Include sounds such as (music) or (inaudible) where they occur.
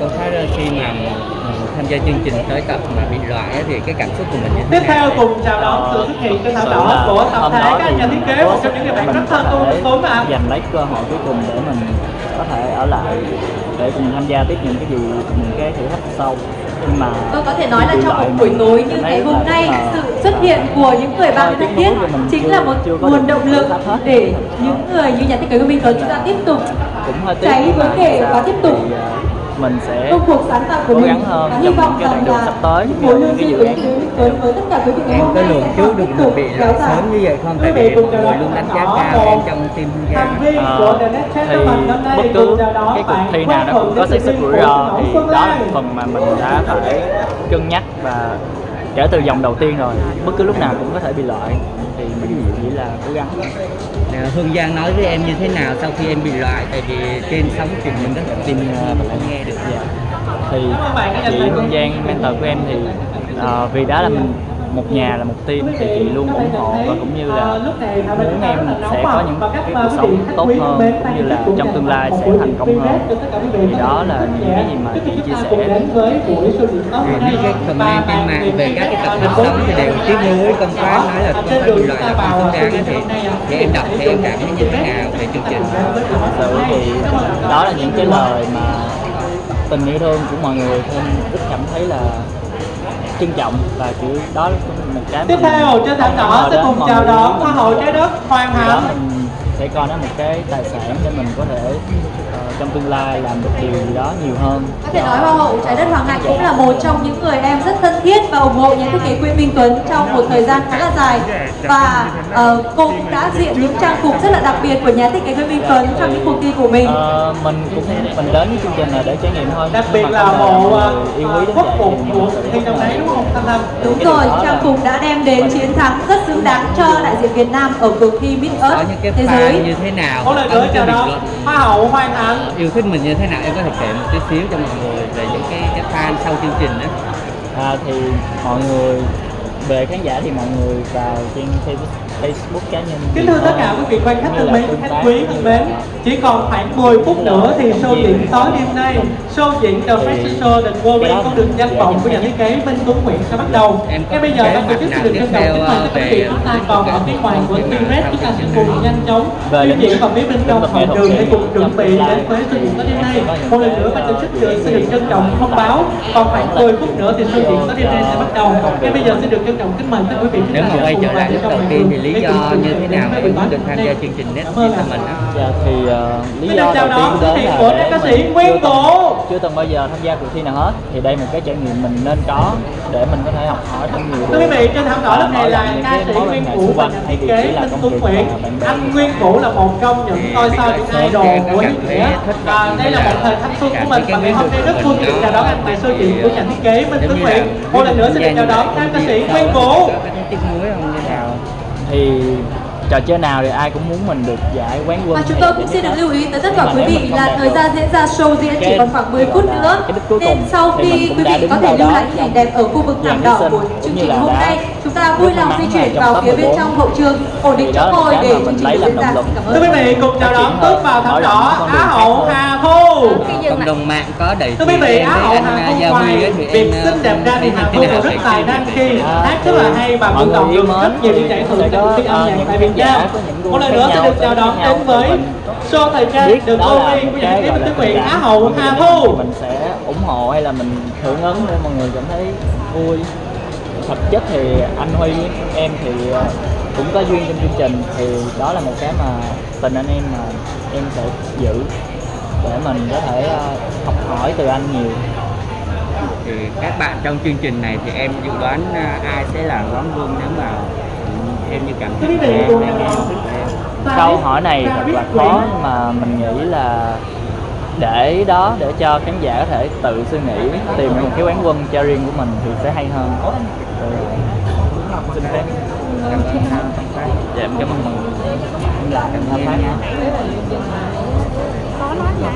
cô thấy là khi mà ừ, tham gia chương trình tới tập mà bị loại thì cái cảm xúc của mình như thế Tiếp theo cùng chào đón sự xuất hiện trên thảm đỏ của tập thể các nhà thiết kế một trong những người bạn rất thân của Tuấn ạ. giành lấy cơ hội cuối cùng để mình có thể ở lại để cùng tham gia tiếp những cái gì những cái thử thách sau. Nhưng mà Tôi có thể nói là trong một buổi tối như ngày hôm nay, sự xuất hiện của những người bạn thân thiết chính là một nguồn động lực để những người như nhà thiết kế của mình Tuấn chúng ta tiếp tục cháy mà vấn đề sao và tiếp tục. ờ, mình sẽ công cuộc sáng tạo của cố mình gắng hơn trong hy vọng những cái đoạn đường sắp tới, như là lương những cái dự án Tuấn Tuấn với tất cả quý vị ngày em có sẽ trước được mình bị dài. sớm như vậy không? Tại vì chào người luôn đánh giá cao em trong team tham gia. Ờ, thì bất cứ cái cuộc thi nào nó cũng có xác suất rủi ro thì đó là phần mà mình đã phải cân nhắc và kể từ vòng đầu tiên rồi bất cứ lúc nào cũng có thể bị loại thì mình chỉ là cố gắng. Ờ, Hương Giang nói với em như thế nào sau khi em bị loại tại vì trên sóng truyền hình các thông tin ờ, mình không nghe được Dạ. thì chị Hương gian. Giang mentor của em thì ờ, vì đó là mình một nhà là một team thì chị luôn ủng hộ và cũng như là muốn em sẽ có những cái cuộc sống tốt hơn cũng như là trong tương lai sẽ thành công hơn. Thì đó là những cái gì mà chị chia sẻ. Những cái comment trên mạng về các cái tập phát có sóng thì đều tiếc nuối công tác nói là không chúng loại là không xứng đáng thì thì em đọc thì em cảm thấy như thế nào về chương trình. Thật sự thì đó là những cái lời mà tình yêu thương của mọi người thêm rất cảm thấy là trân trọng và kiểu đó cũng là một cái tiếp theo trên thảm đỏ sẽ cùng chào đón hoa hậu trái đất Hạnh mình sẽ coi nó một cái tài sản để mình có thể ờ, trong tương lai làm được điều gì đó nhiều hơn. Có thể nói Hoa hậu Trái đất Hoàng Hạnh cũng là một trong những người em rất thân và ủng hộ nhà thiết kế Nguyễn Minh Tuấn trong một thời gian khá là dài. Và ờ, cô cũng đã diện những trang phục rất là đặc biệt của nhà thiết kế Nguyễn Minh Tuấn trong những cuộc thi của mình. Ờ, mình cũng mình đến với chương trình này để trải nghiệm thôi. Đặc biệt là bộ ờ, yêu quý quốc phục của thi năm nay đúng không Thanh Lâm? Đúng rồi, trang phục đã đem đến chiến thắng rất xứng đáng cho đại diện Việt Nam ở cuộc thi Miss Earth thế giới. như thế nào? Có lời bình đón luận hoa hậu Hoàng Hạnh yêu thích mình như thế nào? Em có thể kể một chút xíu cho mọi người về những cái cái fan sau chương trình đó à, thì mọi người về khán giả thì mọi người vào trên Facebook, Facebook cá nhân Kính thưa tất cả quý vị quan khách thân mến, khách quý thân mến Chỉ còn khoảng 10 phút nữa thì show diễn tối đêm nay Show diễn The Fashion Show The World con đường danh vọng của nhà thiết kế Minh Tuấn Nguyễn sẽ bắt đầu. Ngay bây giờ ban tổ chức xin được trân trọng kính mời tất cả quý vị về chúng ta còn ở phía ngoài của Team Red Chúng ta sẽ cùng nhanh chóng di chuyển vào phía bên trong hội thuật trường để cùng chuẩn bị đến với show diễn tối đêm nay. Sẽ Một lần nữa ban tổ chức ờ, xin được trân trọng thông báo. Còn khoảng 10 phút nữa thì show diễn tối đêm nay sẽ bắt đầu. Ngay bây giờ xin được trân trọng kính mời tất cả quý vị chúng ta sẽ cùng trở lại vào trong hội trường lý do như thế nào em với muốn được tham gia chương trình ạ. Netflix mình á Dạ, thì ờ, lý do đầu đón tiên hiện là của để nam ca mình sĩ Nguyên Vũ. chưa từng bao giờ tham gia cuộc thi nào hết thì đây là một cái trải nghiệm mình nên có để mình có thể học hỏi thêm nhiều Thưa quý vị, trên thảm đỏ lúc này Mở là ca cái sĩ mối quan Nguyên hệ Vũ xung và thiết kế Minh công Tuấn Nguyễn. Anh Nguyên Vũ là một trong những ngôi sao những idol em có của nghĩa. Và đây là một thời thanh xuân của mình và cái ngày hôm nay rất vui khi được chào đón anh tại show diễn của nhà thiết kế Minh Tuấn Nguyễn. Một lần nữa xin được chào đón nam ca sĩ Nguyên Vũ. có cái tiếc nuối không như nào thì trò chơi nào thì ai cũng muốn mình được giải quán quân Và chúng tôi cũng xin được lưu ý tới tất cả quý vị là thời gian diễn ra show diễn chỉ còn khoảng 10 phút nữa. Nên cùng sau khi quý vị có thể lưu lại hình ảnh đẹp ở khu vực thảm đỏ của chương trình hôm nay, chúng ta vui lòng di chuyển vào trong phía bên 14. trong hậu trường, ổn định chỗ ngồi để chương trình lấy được làm diễn ra. Thưa quý vị, cùng chào đón bước vào thảm đỏ Á hậu Hà Thu. cộng đồng mạng có đẩy Thưa quý vị, Á hậu anh Hà Thu ngoài việc em, xinh đẹp ra thì (laughs) Hà Thu còn rất tài năng khi hát rất là hay và cũng người được rất nhiều những giải thưởng cuộc thi âm ờ, nhạc những tại Việt giả có những gu Một lần nữa xin nhau, được chào đón đến với show thời trang được Ovi một của Minh Tuấn Nguyễn tình Á hậu của Hà Thu. mình sẽ ủng hộ hay là mình hưởng ứng để mọi người cảm thấy vui. Thực chất thì anh Huy em thì ờ, cũng có duyên trong chương trình thì đó là một cái mà tình anh em mà em sẽ giữ để mình có thể ờ, học hỏi từ anh nhiều. Thì các bạn trong chương trình này thì em dự đoán à, ai sẽ là quán quân nếu mà em như cảm thấy em đang câu hỏi này thật là khó nhưng mà mình nghĩ là để đó để cho khán giả có thể tự suy nghĩ tìm một cái quán quân cho riêng của mình thì sẽ hay hơn. Ừ. xin phép. Cảm ơn dạ em cảm ơn mọi người. Em là em tham phát Có nói mà.